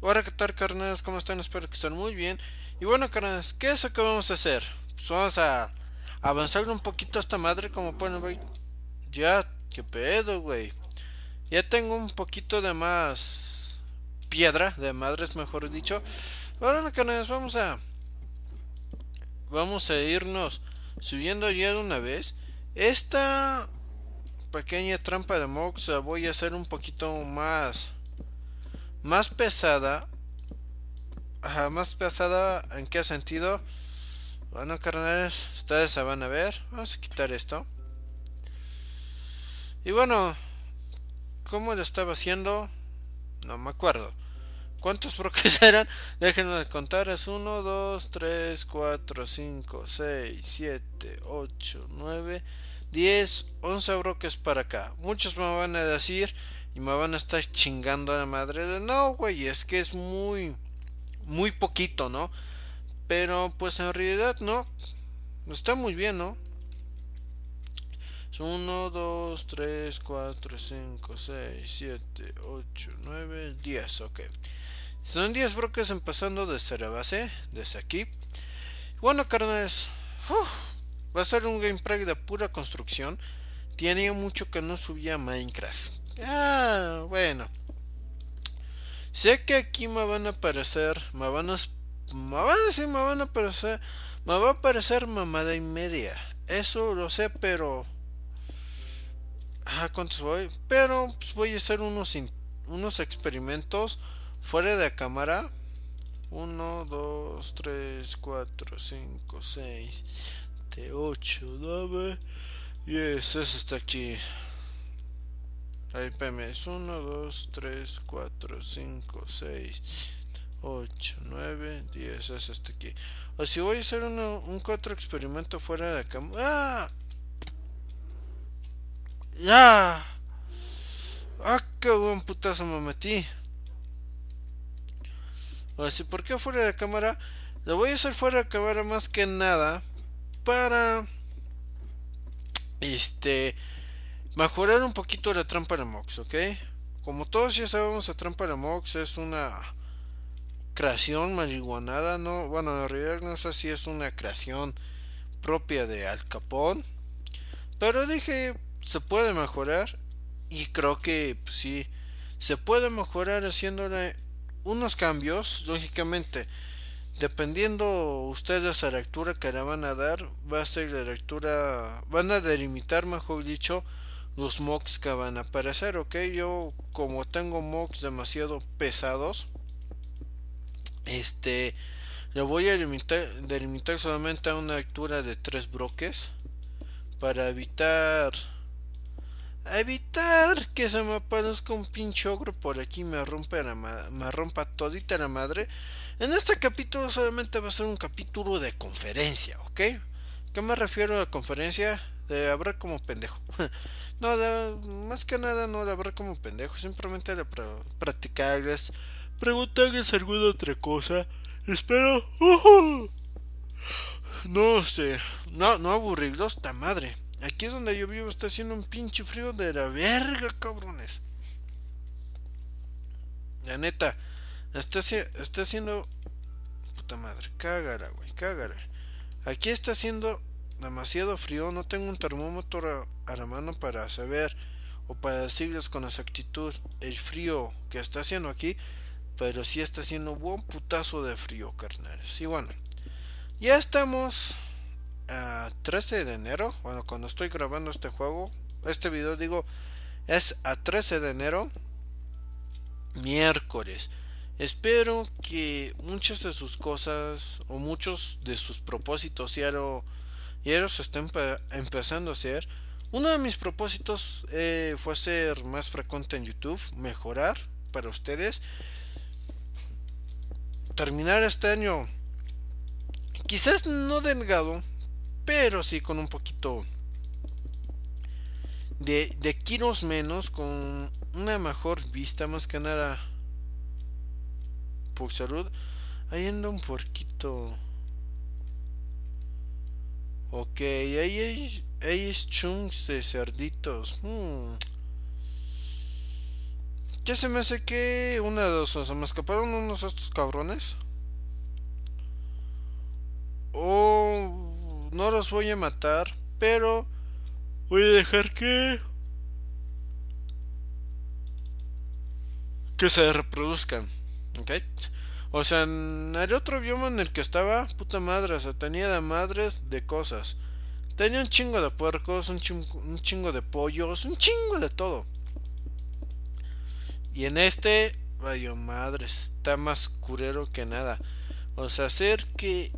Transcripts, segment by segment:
Hola, ¿qué tal, carnales? ¿Cómo están? Espero que estén muy bien. Y bueno, carnales, ¿qué es lo que vamos a hacer? Pues vamos a avanzar un poquito a esta madre, como pueden ver. Ya, qué pedo, güey. Ya tengo un poquito de más piedra, de madres, mejor dicho. Bueno, carnales, vamos a. Vamos a irnos subiendo ya de una vez. Esta pequeña trampa de Mox la voy a hacer un poquito más más pesada. Ajá, más pesada. ¿En qué sentido? Bueno, carnales, ustedes se van a ver. Vamos a quitar esto. Y bueno, ¿cómo lo estaba haciendo? No me acuerdo. ¿Cuántos bloques eran? Déjenme contar. Es 1, 2, 3, 4, 5, 6, 7, 8, 9, 10, 11 bloques para acá. Muchos me van a decir y me van a estar chingando a la madre de no, güey, es que es muy, muy poquito, ¿no? Pero pues en realidad no, está muy bien, ¿no? 1, 2, 3, 4, 5, 6, 7, 8, 9, 10, ok. Son 10 bloques empezando desde la base, desde aquí. Bueno, carnales, va a ser un gameplay de pura construcción. Tenía mucho que no subía Minecraft. Ah, bueno. Sé que aquí me van a aparecer, me van a, me van a decir, me van a aparecer, me va a aparecer mamada y media. Eso lo sé, pero... Ah, ¿cuántos voy? Pero pues, voy a hacer unos, unos experimentos fuera de cámara. 1, 2, 3, 4, 5, 6, 8, 9, 10. Eso está aquí. Ahí PMS 1, 2, 3, 4, 5, 6, 8, 9, 10. Es este aquí. O si voy a hacer uno, un cuatro experimento fuera de acá. ¡Ah! ¡Ya! ¡Ah, qué buen putazo me metí! O si, ¿por qué fuera de cámara? Lo voy a hacer fuera de cámara más que nada para. Este mejorar un poquito la trampa de Mox, ¿ok? Como todos ya sabemos, la trampa de Mox es una creación marihuanada, ¿no? Bueno, en realidad no sé si es una creación propia de Al Capone. Pero dije, se puede mejorar. Y creo que pues, sí, se puede mejorar haciéndole unos cambios, lógicamente. Dependiendo ustedes la lectura que le van a dar, va a ser la lectura, van a delimitar, mejor dicho, los mocks que van a aparecer, ok. Yo como tengo mocks demasiado pesados, este, lo voy a delimitar, solamente a una lectura de tres bloques para evitar evitar que se me aparezca un pinche ogro por aquí me rompa la me rompa todita la madre. En este capítulo solamente va a ser un capítulo de conferencia, ¿ok? ¿Qué me refiero a conferencia? De hablar como pendejo. No, más que nada no de hablar como pendejo, simplemente de practicarles, preguntarles alguna otra cosa. Espero. no sé, no, no aburrirlos, esta madre. Aquí es donde yo vivo, está haciendo un pinche frío de la verga, cabrones. La neta, está, está haciendo. Puta madre, cágara, güey, cágara. Aquí está haciendo demasiado frío, no tengo un termómetro a, la mano para saber o para decirles con exactitud el frío que está haciendo aquí, pero sí está haciendo buen putazo de frío, carnales. Y bueno, ya estamos a 13 de enero, bueno, cuando estoy grabando este juego, este video digo, es a 13 de enero, miércoles. Espero que muchas de sus cosas o muchos de sus propósitos lo y ellos se empezando a hacer. Uno de mis propósitos eh, fue ser más frecuente en YouTube, mejorar para ustedes. Terminar este año, quizás no delgado, pero sí con un poquito de, de kilos menos, con una mejor vista, más que nada por salud. Ahí anda un poquito Ok, ahí hay, chunks de cerditos. Hmm. Ya se me hace que una de dos, o sea, me escaparon unos estos cabrones. O no los voy a matar, pero voy a dejar que que se reproduzcan, ¿ok? O sea, en el otro bioma en el que estaba, puta madre, o sea, tenía de madres de cosas. Tenía un chingo de puercos, un chingo, un chingo de pollos, un chingo de todo. Y en este, vaya madre, está más curero que nada. O sea, hacer que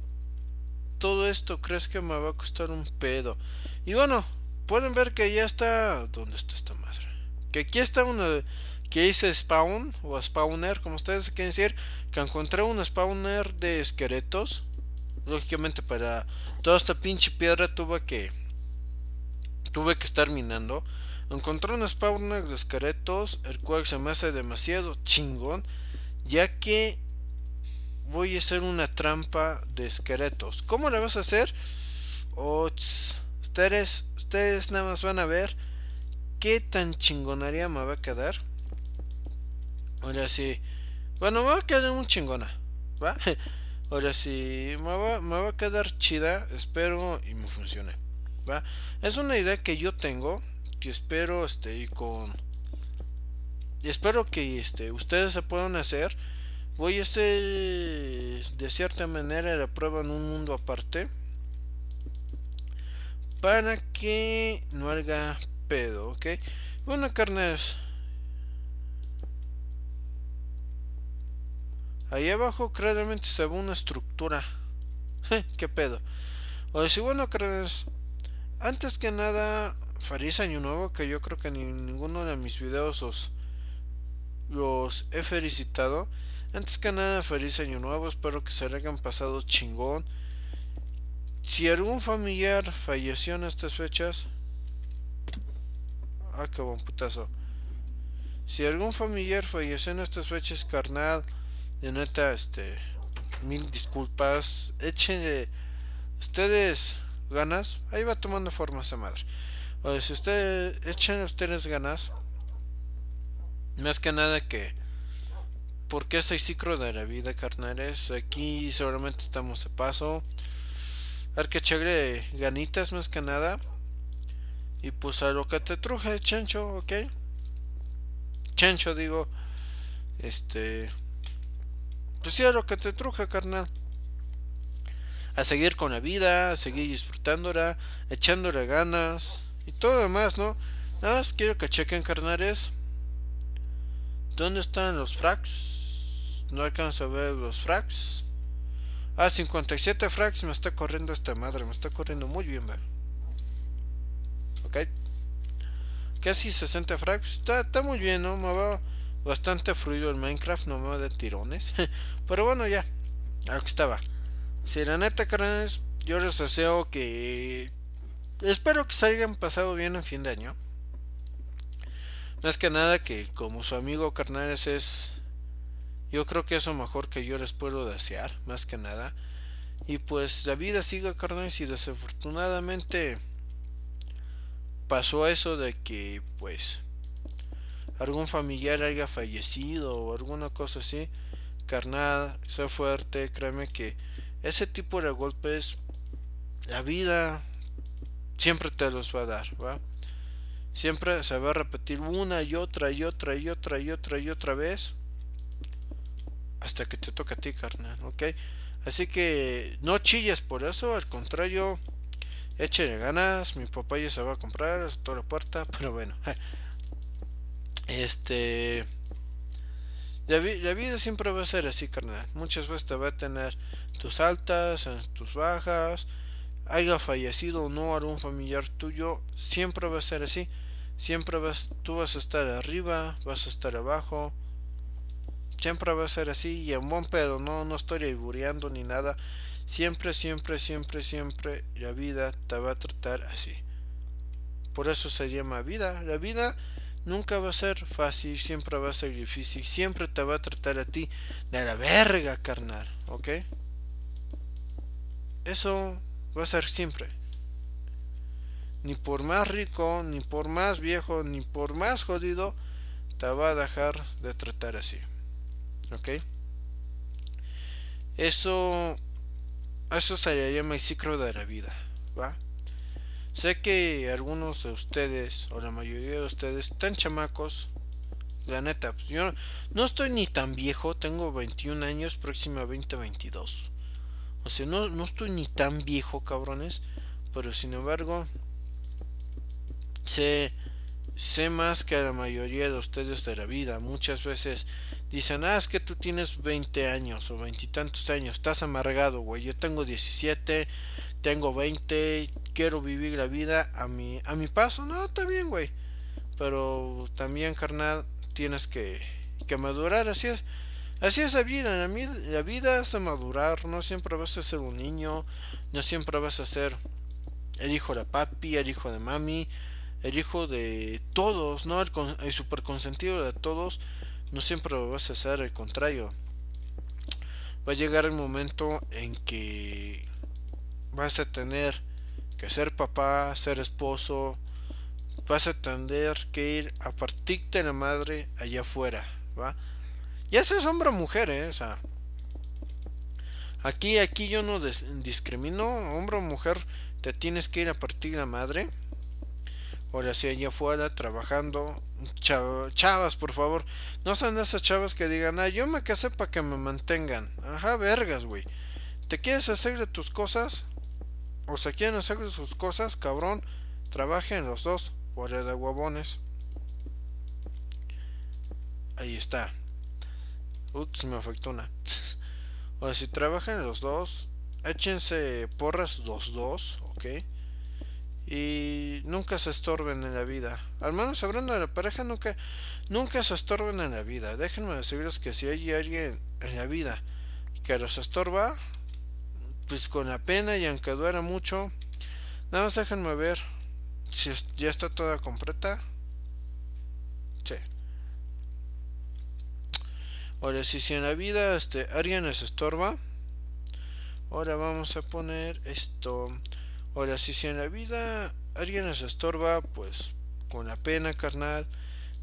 todo esto crees que me va a costar un pedo. Y bueno, pueden ver que ya está. ¿Dónde está esta madre? Que aquí está una que hice spawn o spawner, como ustedes quieren decir, que encontré un spawner de esqueletos. Lógicamente para toda esta pinche piedra tuve que tuve que estar minando. Encontré un spawner de esqueletos, el cual se me hace demasiado chingón, ya que voy a hacer una trampa de esqueletos. ¿Cómo la vas a hacer? ustedes, ustedes nada más van a ver qué tan chingonaría me va a quedar. Ahora sí. Bueno, me va a quedar un chingona. ¿Va? Ahora sí. Me va, me va a quedar chida. Espero y me funcione. ¿Va? Es una idea que yo tengo. Que espero este y con. Y espero que este, ustedes se puedan hacer. Voy a hacer de cierta manera la prueba en un mundo aparte. Para que no haga pedo, ¿ok? Bueno, carnes. Ahí abajo claramente se ve una estructura. ¿Qué pedo? O si bueno, crees. Antes que nada, feliz año nuevo, que yo creo que ni ninguno de mis videos os, los he felicitado. Antes que nada, feliz año nuevo, espero que se hayan pasado chingón. Si algún familiar falleció en estas fechas... Ah, qué putazo. Si algún familiar falleció en estas fechas, carnal de neta, este, mil disculpas. Echen ustedes ganas. Ahí va tomando forma esa madre. O si ustedes echen ustedes ganas. Más que nada que porque este ciclo de la vida, carnales. Aquí seguramente estamos de paso. Hay que echarle ganitas más que nada. Y pues a lo que te truje, chancho, ok. Chancho, digo. Este. Pues sí, lo que te truje, carnal. A seguir con la vida, a seguir disfrutándola, echándole ganas y todo lo demás, ¿no? Nada más quiero que chequen, carnales. ¿Dónde están los frags? No alcanzo a ver los frags. Ah, 57 frags me está corriendo esta madre, me está corriendo muy bien, ¿verdad? Ok. Casi 60 frags, está, está muy bien, ¿no? Me va bastante fluido el Minecraft, no me de tirones. Pero bueno, ya, a lo que estaba. Si la neta, carnales, yo les deseo que. Espero que se hayan pasado bien en fin de año. Más que nada que como su amigo carnales es. Yo creo que eso mejor que yo les puedo desear, más que nada. Y pues la vida sigue carnales y desafortunadamente pasó eso de que pues algún familiar haya fallecido o alguna cosa así, carnal, sea fuerte, créeme que ese tipo de golpes, la vida siempre te los va a dar, ¿va? Siempre se va a repetir una y otra y otra y otra y otra y otra vez hasta que te toca a ti, carnal, ¿ok? Así que no chilles por eso, al contrario, échale ganas, mi papá ya se va a comprar, toda la puerta, pero bueno, Este. La, vida siempre va a ser así, carnal. Muchas veces te va a tener tus altas, tus bajas. Haya fallecido o no algún familiar tuyo, siempre va a ser así. Siempre vas, tú vas a estar arriba, vas a estar abajo. Siempre va a ser así y en buen pedo, no, no estoy aibureando ni nada. Siempre, siempre, siempre, siempre la vida te va a tratar así. Por eso se llama vida. La vida Nunca va a ser fácil, siempre va a ser difícil, siempre te va a tratar a ti de la verga, carnal, ¿ok? Eso va a ser siempre. Ni por más rico, ni por más viejo, ni por más jodido, te va a dejar de tratar así. ¿Ok? Eso, eso se llama el ciclo de la vida. ¿Va? Sé que algunos de ustedes, o la mayoría de ustedes, están chamacos. La neta, pues yo no estoy ni tan viejo, tengo 21 años, próxima 2022. O sea, no, no estoy ni tan viejo, cabrones. Pero sin embargo, sé, sé más que la mayoría de ustedes de la vida. Muchas veces dicen, ah, es que tú tienes 20 años o veintitantos años, estás amargado, güey. Yo tengo 17, tengo 20, quiero vivir la vida a mi, a mi paso. No, está bien, güey. Pero también, carnal, tienes que, que madurar, así es. Así es la vida, la, vida es de madurar, no siempre vas a ser un niño, no siempre vas a ser el hijo de papi, el hijo de mami, el hijo de todos, ¿no? El super consentido de todos, no siempre vas a ser el contrario. Va a llegar el momento en que vas a tener que ser papá, ser esposo, vas a tener que ir a partirte la madre allá afuera, ¿va? Ya seas hombre o mujer, ¿eh? O sea, aquí, aquí yo no discrimino, hombre o mujer, te tienes que ir a partir la madre. Ahora sí, allá afuera, trabajando. chavas, por favor. No sean esas chavas que digan, ah, yo me casé para que me mantengan. Ajá, vergas, güey. ¿Te quieres hacer de tus cosas? O se quieren hacer sus cosas, cabrón. Trabajen los dos. Por de huevones. Ahí está. Ups, me afectó una. o si trabajan los dos, échense porras los dos, ¿ok? Y nunca se estorben en la vida. Al menos hablando de la pareja, nunca, nunca se estorben en la vida. Déjenme decirles que si hay alguien en la vida que los estorba, pues con la pena y aunque duela mucho, nada más déjenme ver si ya está toda completa. Sí. Ahora, si, si en la vida este, alguien les estorba, ahora vamos a poner esto. Ahora, si, si en la vida alguien les estorba, pues con la pena, carnal,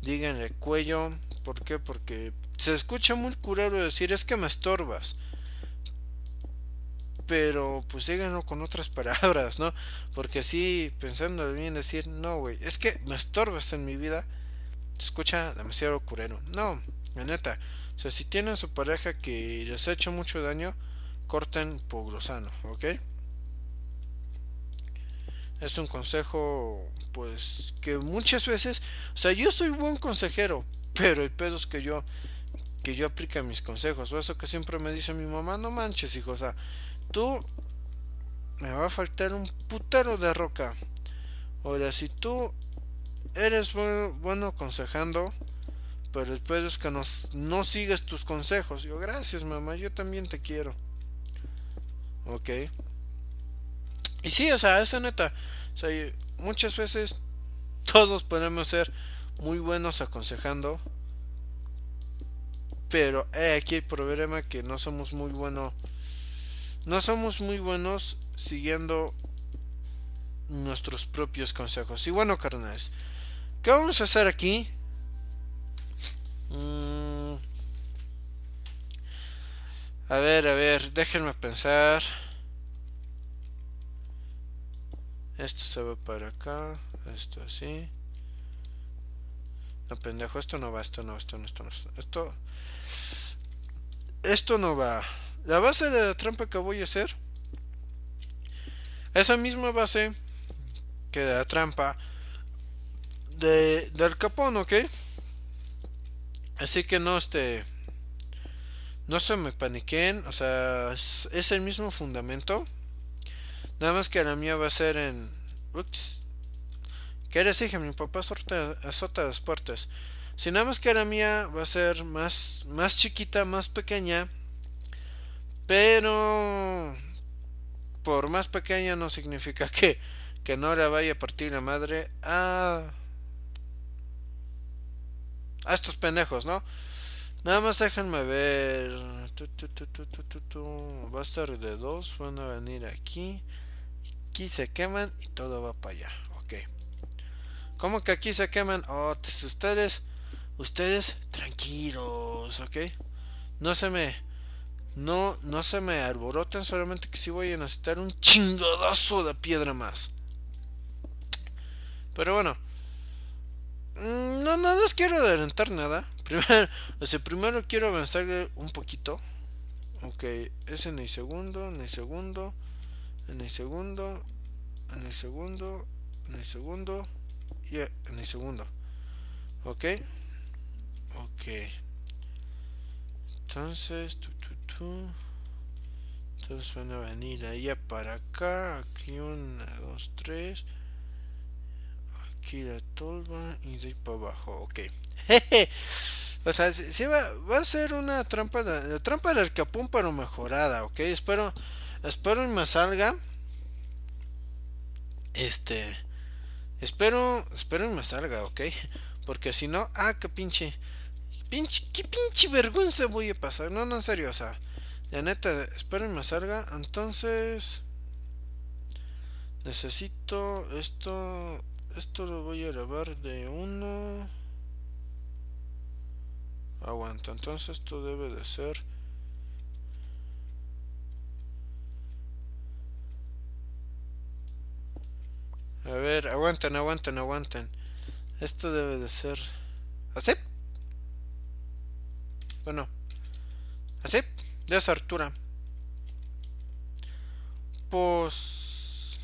díganle cuello. ¿Por qué? Porque se escucha muy curado decir es que me estorbas. Pero pues díganlo con otras palabras, ¿no? Porque así, pensando bien, decir, no, güey, es que me estorbas en mi vida. Se escucha demasiado curero. No, la neta. O sea, si tienen su pareja que les ha hecho mucho daño, corten por lo sano, ¿ok? Es un consejo, pues, que muchas veces, o sea, yo soy buen consejero, pero el pedo es que yo, que yo aplique mis consejos, o eso que siempre me dice mi mamá, no manches, hijo, o sea, tú me va a faltar un putero de roca. Ahora, si tú eres bueno, bueno aconsejando, pero después es que no sigues tus consejos. Yo, gracias mamá, yo también te quiero. Ok. Y sí, o sea, esa neta. O sea, muchas veces todos podemos ser muy buenos aconsejando. Pero eh, aquí el problema que no somos muy buenos. No somos muy buenos siguiendo nuestros propios consejos. Y bueno, carnales, ¿qué vamos a hacer aquí? Mm. A ver, a ver, déjenme pensar. Esto se va para acá, esto así. No, pendejo, esto no va, esto no, esto no, esto no. Esto, esto no va. La base de la trampa que voy a hacer, esa misma base que la trampa de, del capón, ¿ok? Así que no este no se me paniquen, o sea, es, el mismo fundamento. Nada más que la mía va a ser en ups, que les dije, mi papá azota las puertas. Si nada más que la mía va a ser más más chiquita, más pequeña, pero por más pequeña no significa que que no la vaya a partir la madre a a estos pendejos, ¿no? Nada más déjenme ver. Va a estar de dos. Van a venir aquí. Aquí se queman y todo va para allá. Ok. ¿Cómo que aquí se queman? Oh, ustedes. ustedes tranquilos, ¿ok? No se me no no se me alboroten, solamente que sí voy a necesitar un chingadazo de piedra más. Pero bueno, mm, no, no les quiero adelantar nada. Primero, o primero quiero avanzar un poquito. Ok, es en el segundo, en el segundo, en el segundo, en el segundo, en el segundo y en el segundo. Ok, ok. Entonces, tu, tu, Entonces van a venir allá para acá. Aquí una, dos, tres. Aquí la tolva y de ahí para abajo. Ok. O sea, sí, va, a ser una trampa, la trampa del capón pero mejorada, ok. Espero, espero y me salga. Este, espero, espero y me salga, ok. Porque si no, ah, qué pinche, pinche, qué pinche vergüenza voy a pasar. No, no, en serio, o sea, la neta, espero y me salga. Entonces, necesito esto, esto lo voy a grabar de uno. Aguanta, entonces esto debe de ser... A ver, aguanten, aguanten, aguanten. Esto debe de ser... ¿Así? Bueno. ¿Así? De esa altura. Pues...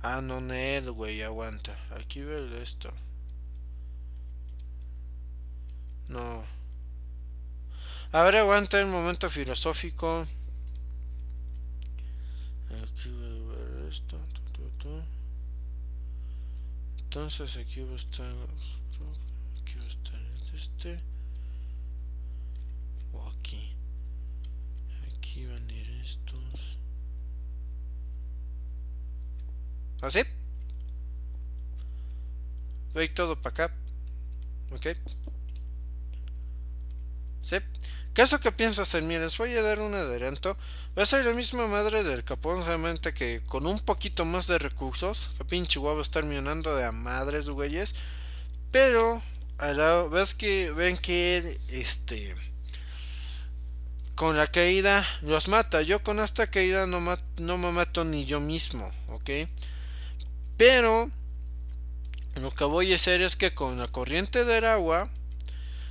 Ah, no, Ned, güey, aguanta. Aquí veo esto. No. A ver, aguanta un momento filosófico. Aquí voy a ver esto. Entonces aquí va a estar. Este. O aquí. Aquí van a ir estos. ¿Así? Voy todo para acá. Ok. ¿Sí? Caso que piensas hacer? Mira, les voy a dar un adelanto. Va a ser la misma madre del capón, solamente que con un poquito más de recursos. Que pinche guapo estar millonando de a madres, güeyes. Pero, ves que ven que este con la caída los mata. Yo con esta caída no, no me mato ni yo mismo, ¿ok? Pero lo que voy a hacer es que con la corriente del agua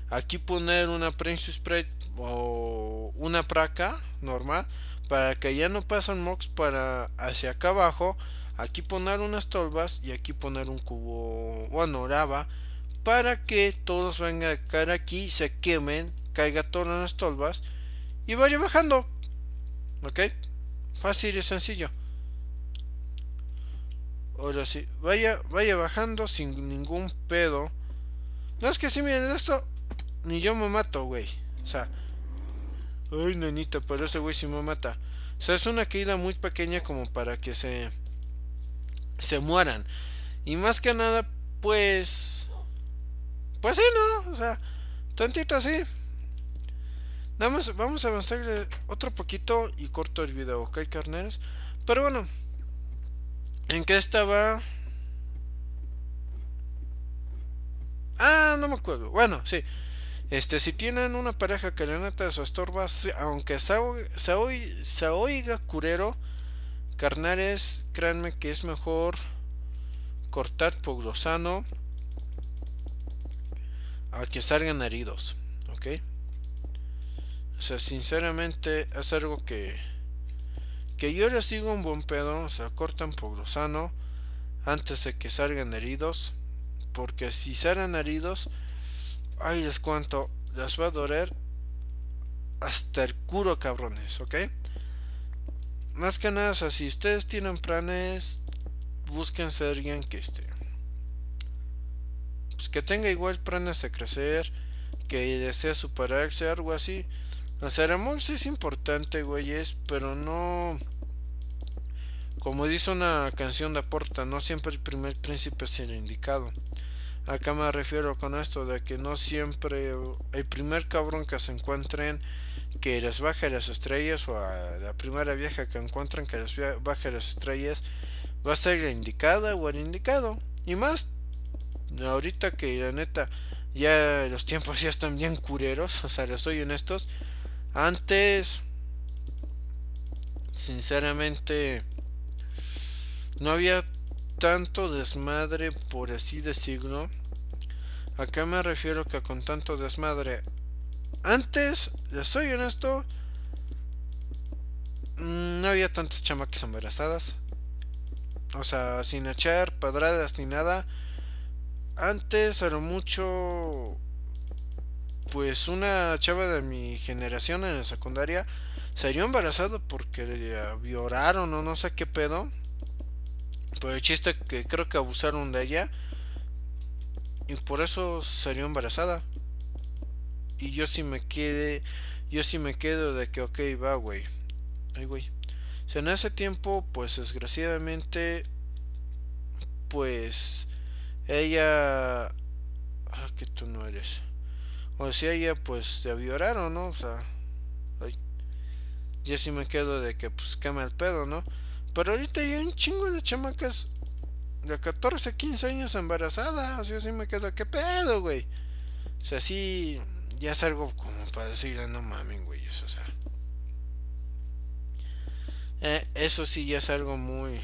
aquí poner una Princess Spray o una placa normal para que ya no pasen mocks para hacia acá abajo aquí poner unas tolvas y aquí poner un cubo bueno lava para que todos vengan a caer aquí se quemen caiga todas las tolvas y vaya bajando ok fácil y sencillo ahora sí vaya vaya bajando sin ningún pedo no es que si miren esto ni yo me mato, güey. O sea, ay, nenita, pero ese güey sí me mata. O sea, es una caída muy pequeña como para que se se mueran. Y más que nada, pues pues sí, ¿no? O sea, tantito así. Nada vamos a avanzar otro poquito y corto el video, ¿ok, carneros? Pero bueno, ¿en qué estaba? Ah, no me acuerdo. Bueno, sí. Este, si tienen una pareja que le neta estorba, aunque se, se, oiga curero, carnares, créanme que es mejor cortar por grosano a que salgan heridos, ¿ok? O sea, sinceramente es algo que que yo les digo un buen pedo, o sea, cortan por grosano antes de que salgan heridos, porque si salen heridos Ay, les cuento, les va a doler hasta el culo, cabrones, ¿ok? Más que nada, si ustedes tienen planes, búsquense a alguien que esté. Que tenga igual planes de crecer, que desea superarse, algo así. Amor sí es importante, güeyes, pero no. Como dice una canción de Porta, no siempre el primer príncipe es el indicado. Acá me refiero con esto de que no siempre el primer cabrón que se encuentren que les baje las estrellas o a la primera vieja que encuentren que les baje las estrellas va a ser la indicada o el indicado. Y más Ahorita que la neta ya los tiempos ya están bien cureros, o sea, les soy honestos. Antes, sinceramente, no había tanto desmadre, por así decirlo. ¿A qué me refiero que con tanto desmadre? Antes, les soy honesto, mm, no había tantas chamacas embarazadas. O sea, sin echar padradas ni nada. Antes, a lo mucho, pues una chava de mi generación en la secundaria salió embarazada porque violaron o no sé qué pedo. Por el chiste que creo que abusaron de ella. Y por eso salió embarazada. Y yo sí me quedé. Yo sí me quedo de que, ok, va, güey. Ay, güey. O en ese tiempo, pues desgraciadamente. Pues. Ella. Ah, que tú no eres. O sea, ella, pues, te violaron, ¿no? O sea. Ay. Yo sí me quedo de que, pues, quema el pedo, ¿no? Pero ahorita hay un chingo de chamacas de 14, 15 años embarazadas. O sea, sí me quedo, ¿qué pedo, güey? O sea, sí, ya es algo como para decirle, no mames, güey. O sea, eh, eso sí ya es algo muy,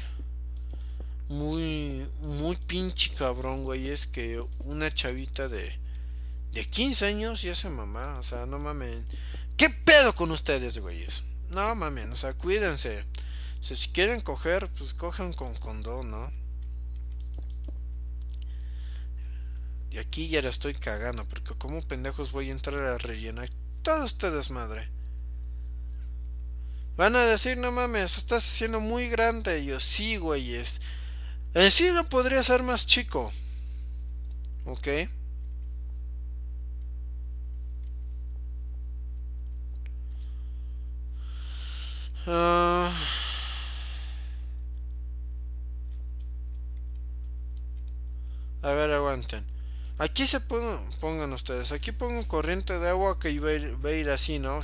muy, muy pinche cabrón, güey. Es que una chavita de, de 15 años ya se mamá. O sea, no mames. ¿Qué pedo con ustedes, güeyes? No mames, o sea, cuídense. si quieren coger, pues cojan con condón, ¿no? Y aquí ya la estoy cagando, porque como pendejos voy a entrar a rellenar todo este desmadre. Van a decir, no mames, estás haciendo muy grande. Y yo, sí, güeyes. En sí no podría ser más chico. ¿Ok? Uh... A ver, aguanten. Aquí se pongan, pongan ustedes. Aquí pongo corriente de agua que va a, ir, a ir así, ¿no?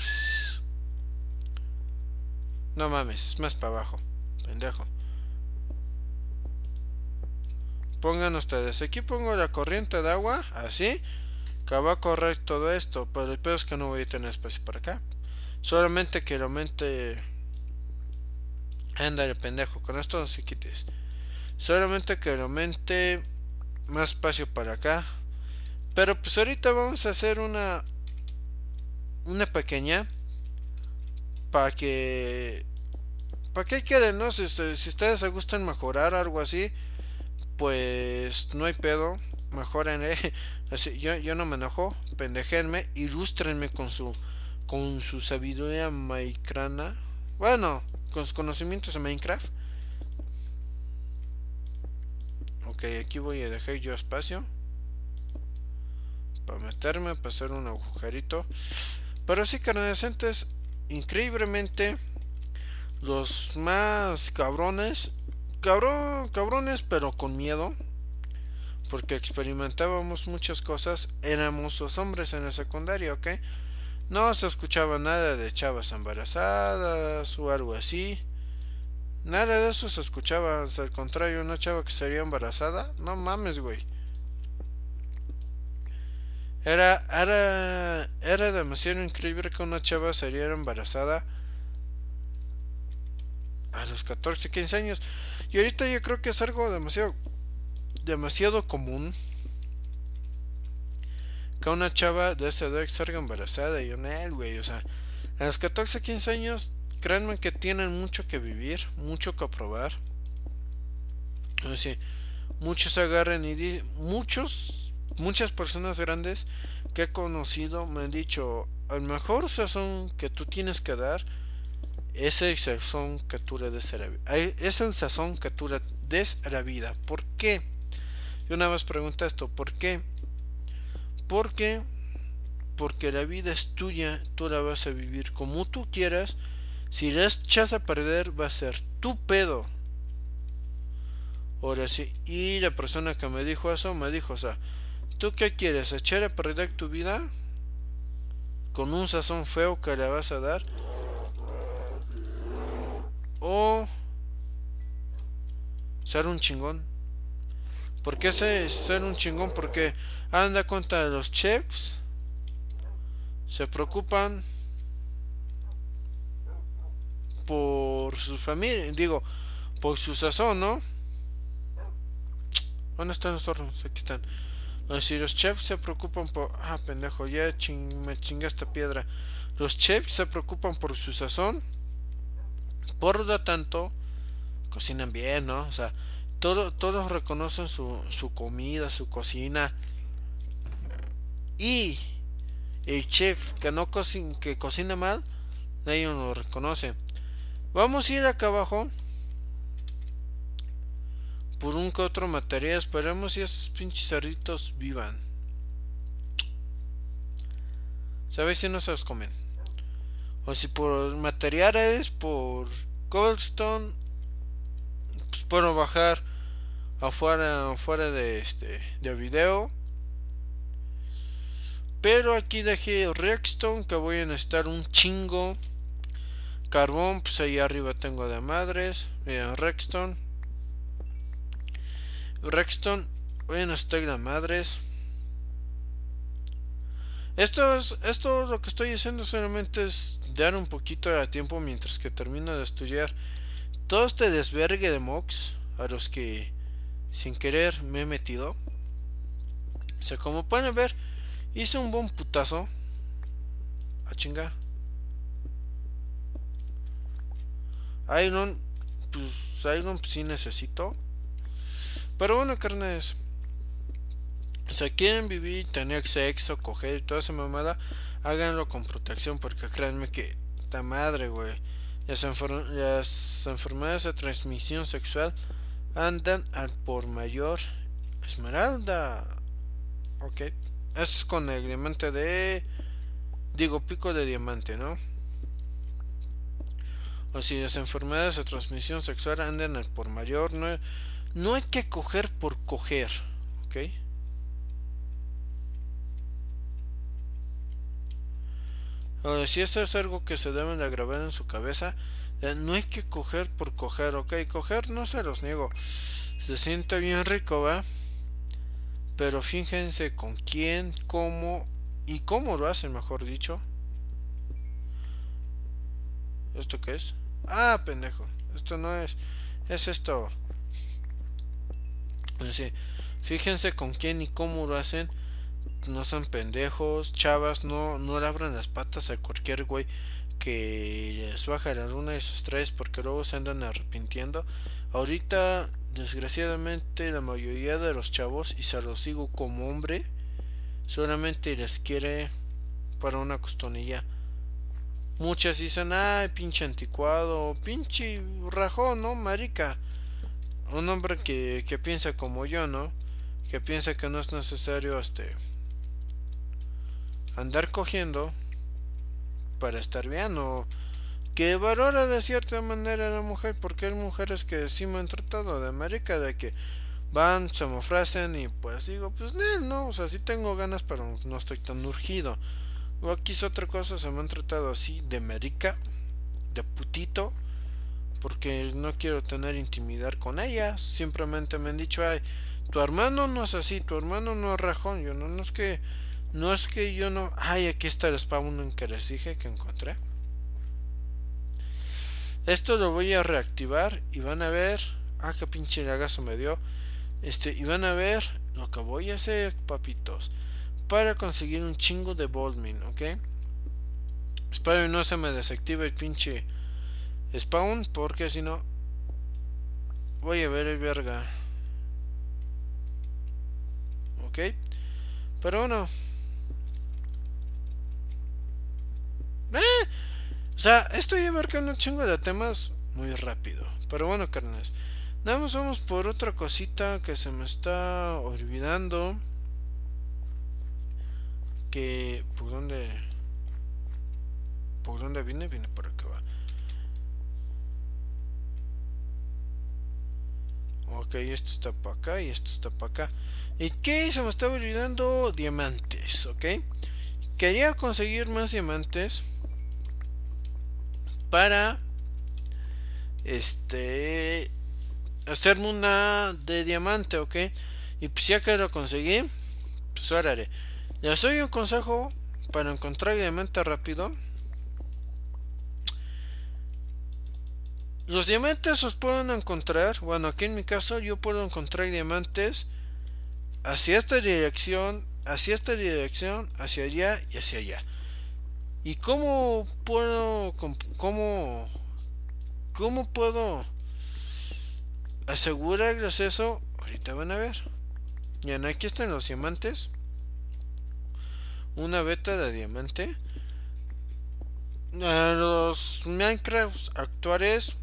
No mames, es más para abajo. Pendejo. Pongan ustedes. Aquí pongo la corriente de agua, así. Que va a correr todo esto. Pero el peor es que no voy a tener espacio para acá. Solamente que lo aumente. Ándale, pendejo. Con esto no se quites. Solamente que lo aumente más espacio para acá. Pero pues ahorita vamos a hacer una una pequeña para que para que queden, ¿no? Si, si ustedes se gustan mejorar algo así, pues no hay pedo, mejoren, así, yo, yo no me enojo, pendejenme, ilústrenme con su con su sabiduría minecrana, bueno, con sus conocimientos de Minecraft. Ok, aquí voy a dejar yo espacio para meterme, para hacer un agujerito. Pero sí, carnecentes, increíblemente, los más cabrones, cabrón, cabrones, pero con miedo, porque experimentábamos muchas cosas, éramos los hombres en la secundaria, ¿ok? No se escuchaba nada de chavas embarazadas o algo así. Nada de eso se escuchaba, al contrario, una chava que sería embarazada, no mames, güey. Era, era, era demasiado increíble que una chava saliera embarazada a los 14, 15 años. Y ahorita yo creo que es algo demasiado, demasiado común que una chava de esa edad salga embarazada. Y yo, güey, o sea, a los 14, 15 años, créanme que tienen mucho que vivir, mucho que probar. Así, muchos agarren y muchos muchas personas grandes que he conocido me han dicho, el mejor sazón que tú tienes que dar es el sazón que tú le des a la vida. Es el sazón que tú le des a la vida. ¿Por qué? Yo una vez pregunta esto, ¿por qué? Porque porque la vida es tuya, tú la vas a vivir como tú quieras. Si la echas a perder, va a ser tu pedo. Ahora sí, y la persona que me dijo eso me dijo, o sea, ¿Tú qué quieres? ¿Echar a perder tu vida? ¿Con un sazón feo que le vas a dar? ¿O ser un chingón? Ese es ser un chingón porque anda de los chefs se preocupan por su familia, digo, por su sazón, ¿no? ¿Dónde están los hornos? Aquí están. Si los chefs se preocupan por... Ah, pendejo, ya me chinga esta piedra. Los chefs se preocupan por su sazón. Por lo tanto, cocinan bien, ¿no? O sea, todo, todos reconocen su, su comida, su cocina. Y el chef que no cocina, que cocina mal, nadie lo reconoce. Vamos a ir acá abajo por un que otro material. Esperemos si esos pinches cerditos vivan. ¿Sabes si no se los comen? O si por materiales, por cobblestone, puedo bajar afuera, afuera de este de video. Pero aquí dejé redstone que voy a necesitar un chingo. Carbón, pues ahí arriba tengo de madres. Miren, redstone. Redstone, voy a necesitar de madres. Esto es, esto lo que estoy haciendo solamente es dar un poquito de tiempo mientras que termino de estudiar todo este desvergue de mocks a los que sin querer me he metido. O sea, como pueden ver, Hice un buen putazo. A chinga. Iron. Pues Iron pues, sí necesito. Pero bueno, carnes. O sea, quieren vivir, tener sexo, coger toda esa mamada. Háganlo con protección. Porque créanme que. Esta madre, güey. Las, las enfermedades de transmisión sexual andan al por mayor. Esmeralda. Ok. Es con el diamante de... Digo, pico de diamante, ¿no? O si las enfermedades de transmisión sexual andan al por mayor, no, no hay que coger por coger, ¿ok? Si esto es algo que se deben de grabar en su cabeza, eh, no hay que coger por coger, ¿ok? Coger no se los niego. Se siente bien rico, ¿va? Pero fíjense con quién, cómo y cómo lo hacen, mejor dicho. ¿Esto qué es? Ah, pendejo. Esto no es. Es esto. fíjense con quién y cómo lo hacen. No son pendejos, chavas, no, no le abran las patas a cualquier güey que les baja la luna y sus tres porque luego se andan arrepintiendo. Ahorita Desgraciadamente la mayoría de los chavos, y se los digo como hombre, solamente les quiere para una costonilla. Muchas dicen, ay, pinche anticuado, pinche rajón, ¿no? Marica. Un hombre que, que piensa como yo, ¿no? Que piensa que no es necesario este andar cogiendo para estar bien o que valora de cierta manera a la mujer, porque hay mujeres que sí me han tratado de América, de que van, se me y pues digo, pues no, o sea, sí tengo ganas, pero no estoy tan urgido. O aquí es otra cosa, se me han tratado así de América, de putito, porque no quiero tener intimidad con ellas, simplemente me han dicho, ay, tu hermano no es así, tu hermano no es rajón, yo no, no es que, no es que yo no, ay, aquí está el spawn que les dije que encontré. Esto lo voy a reactivar y van a ver. Ah, qué pinche lagazo me dio. Este, y van a ver lo que voy a hacer, papitos. Para conseguir un chingo de Boldmin, ¿ok? Espero que no se me desactive el pinche spawn. Porque si no, voy a ver el verga. ¿Ok? Pero bueno. ¡Eh! O sea, estoy abarcando un chingo de temas muy rápido. Pero bueno, carnes. Nada más vamos por otra cosita que se me está olvidando. Que... ¿Por dónde? ¿Por dónde viene? Viene por acá. Va. Ok, esto está para acá y esto está para acá. ¿Y qué? Se me estaba olvidando diamantes, ¿ok? Quería conseguir más diamantes para este hacerme una de diamante, ¿ok? Y pues ya que lo conseguí, pues ahora haré. Les doy un consejo para encontrar diamante rápido. Los diamantes os pueden encontrar, bueno aquí en mi caso yo puedo encontrar diamantes hacia esta dirección, hacia esta dirección, hacia allá y hacia allá. ¿Y cómo puedo, cómo, cómo puedo asegurarles eso? Ahorita van a ver. Bien, aquí están los diamantes. Una beta de diamante. los Minecraft actuales.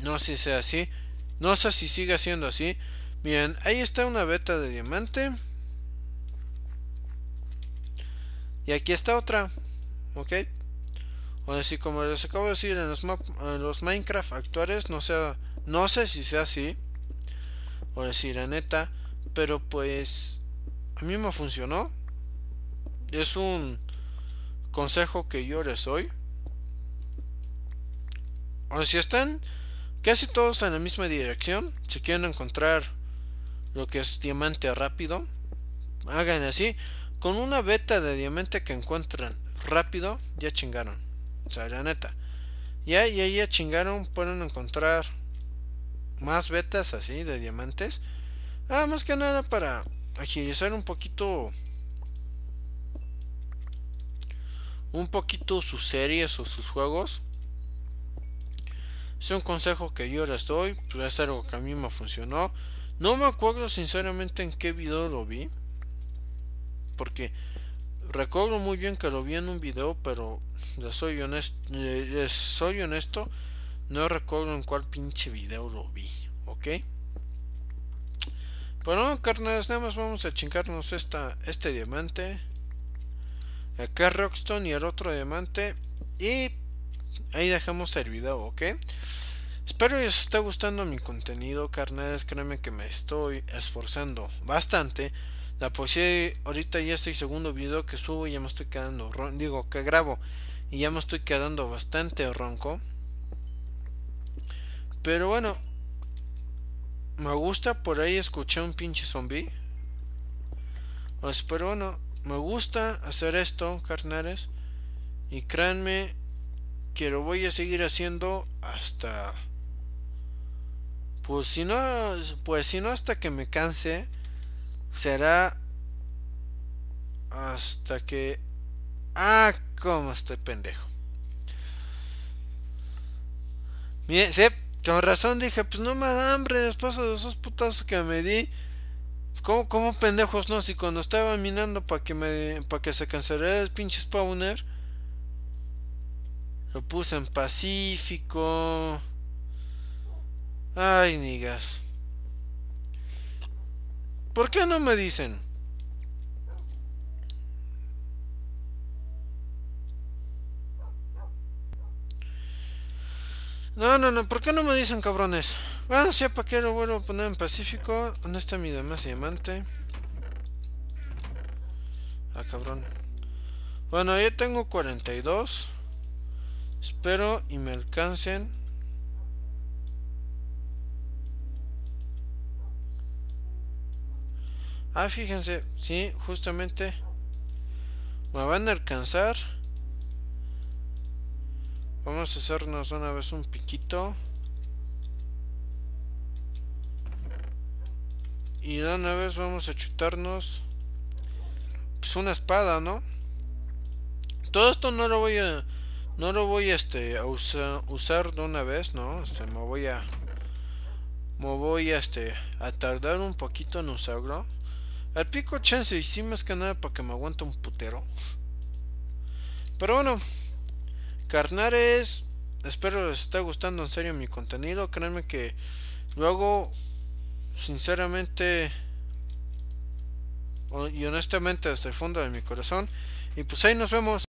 No sé si sea así. No sé si sigue siendo así. Bien, ahí está una beta de diamante. Y aquí está otra. ¿Ok? O así como les acabo de decir en los, en los Minecraft actuales, no sé, no sé si sea así. O decir, la neta. Pero pues a mí me funcionó. Es un consejo que yo les doy. O si están casi todos en la misma dirección, si quieren encontrar lo que es diamante rápido, hagan así. Con una beta de diamante que encuentran rápido, ya chingaron. O sea, la neta. Ya, ya, ya chingaron. Pueden encontrar más betas así de diamantes. Ah, más que nada para agilizar un poquito. Un poquito sus series o sus juegos. Es un consejo que yo les doy. Pues es algo que a mí me funcionó. No me acuerdo sinceramente en qué video lo vi porque recuerdo muy bien que lo vi en un video, pero ya soy honesto, soy honesto, no recuerdo en cuál pinche video lo vi, ¿ok? Pero no, carnales, nada más vamos a chingarnos esta, este diamante. Acá Rockstone y el otro diamante. Y ahí dejamos el video, ¿ok? Espero les esté gustando mi contenido, carnales. Créanme que me estoy esforzando bastante la poesía, ahorita ya estoy segundo video que subo y ya me estoy quedando ronco. Digo, que grabo y ya me estoy quedando bastante ronco. Pero bueno, me gusta. Por ahí escuché un pinche zombie. Pues, pero bueno, me gusta hacer esto, carnales. Y créanme que lo voy a seguir haciendo hasta. Pues si no, pues si no hasta que me canse será hasta que... Ah, cómo estoy pendejo. Mire, sí, con razón dije, pues no me da hambre después de esos putazos que me di. ¿Cómo, cómo pendejos no? Si cuando estaba minando para que me para que se cancelara el pinche spawner, lo puse en Pacífico. Ay, nigas. ¿Por qué no me dicen? No, no, no, ¿por qué no me dicen cabrones? Bueno, si para qué lo vuelvo a poner en Pacífico. ¿Dónde está mi demás diamante? Ah, cabrón. Bueno, yo tengo 42. Espero y me alcancen. Ah, fíjense, sí, justamente me van a alcanzar. Vamos a hacernos una vez un piquito. Y de una vez vamos a chutarnos pues una espada, ¿no? Todo esto no lo voy a no lo voy este, a usar de una vez, ¿no? Este, me voy a me voy a, este, a tardar un poquito en usarlo. Al pico chance y sí más que nada para que me aguante un putero. Pero bueno, carnares, espero les esté gustando en serio mi contenido. Créanme que luego, sinceramente y honestamente desde el fondo de mi corazón. Y pues ahí nos vemos.